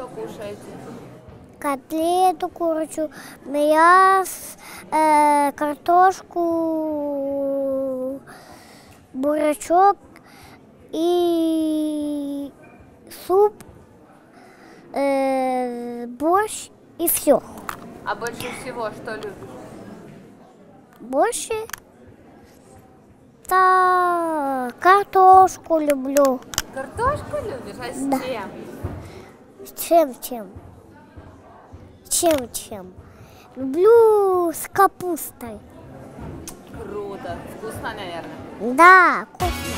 что кушаете? котлету курочу, мясо, э, картошку, бурячок и суп, э, борщ и все. А больше всего что любишь? Больше та картошку люблю. Картошку любишь? А с Да. чем? Чем чем? Чем чем? Люблю с капустой. Круто. Вкусно, наверное. Да, вкусно.